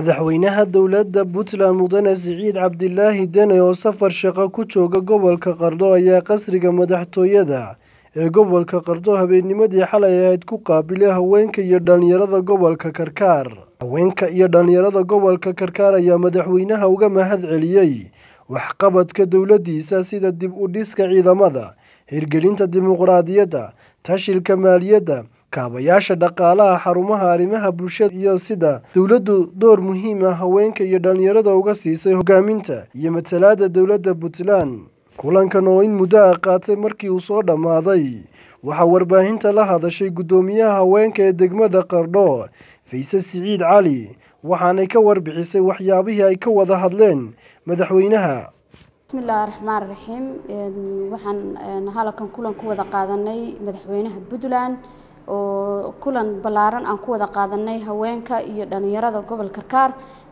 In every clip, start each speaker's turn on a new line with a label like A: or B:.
A: madaxweynaha dowladda puntland mudane siciid cabdilaahi dene oo safar shaqo ku jooga gobolka qardho ayaa qasriga madaxtooyada ee gobolka qardho habeennimadii xalay ahayd ku qaabilay haweenka iyo dhalinyarada gobolka karkaar. Haweenka iyo dhalinyarada gobolka karkaar ayaa madaxweynaha uga mahad celiyey waxqabadka dowladdiisa sida dib u dhiska ciidamada hirgelinta dimuqraadiyadda tashilka maaliyadda kaabayaasha dhaqaalaha xarumaha arrimaha bulshada iyo sida dowladdu door muhiim ah haweenka iyo dhalinyarada uga siisay hogaaminta iyo matalaadda dowladda puntland. Kulankan oo in muddo ah qaatay markii uu soo dhammaaday waxaa warbaahinta la hadashay guddoomiyaha haweenka ee degmada qardho fayse siciid cali waxaanay ka warbixisay waxyaabihii ay ka wada hadleen madaxweynaha.
B: Bismillaahi raxmaan raxiim waxaan halkan kulan ku wada qaadanay madaxweynaha puntland oo kulan ballaaran aan ku wada qaadanay haweenka iyo dhalinyarada gobol karkaar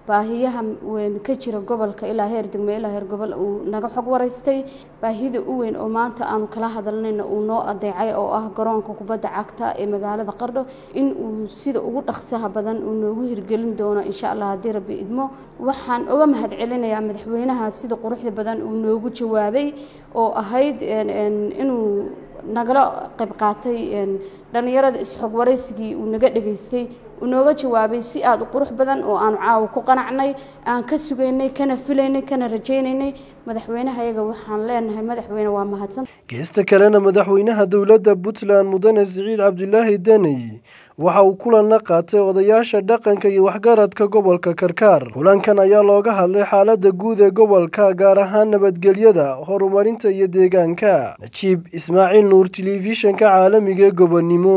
B: baahiyaha weyn ka jira gobolka ilaa heer degme ilaa heer gobol uu naga xog waraystay. Baahida u weyn oo maanta aanu kala hadalnayna uu noo adeecay oo ah garoonka kubadda cagta ee magaalada qardho in uu sida ugu dhaqsaha badan uu noogu hirgelin doono insha allah haddii rabbi idmo. Waxaan uga mahad celinayaa madaxweynaha sida quruxda badan uu noogu jawaabay oo ahayd inuu nagala qayb qaatay dhalinyarada isxog waraysigii uu naga dhageystay uu nooga jawaabay si aada u qurux badan oo aanu caawa ku qanacnay aan ka sugaynay kana filaynay kana rajaynaynay. Madaxweynaha iyaga waxaan leenahay madaxweyne waa mahadsan.
A: Geesta kalena madaxweynaha dowladda puntland mudane siciid cabdilaahi deney waxa uu kulan la qaatay odayaasha dhaqanka iyo waxgaradka gobolka karkaar. Kulankan ayaa looga hadlay xaaladda guud ee gobolka gaar ahaan nabadgelyada horumarinta iyo deegaanka. Najiib ismaaciil nuur telefishinka caalamiga ee gobonnimo